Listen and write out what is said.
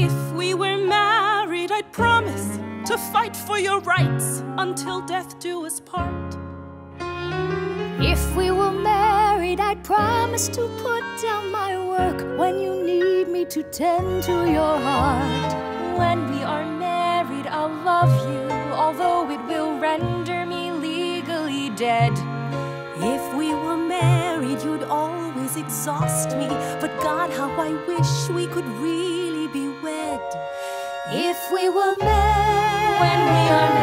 If we were married, I'd promise to fight for your rights until death do us part. If we were married, I'd promise to put down my work when you need me to tend to your heart. When we are married, I'll love you, although it will render me legally dead. If we were married, you'd always exhaust me. But God, how I wish we could wed. If we were married, When we are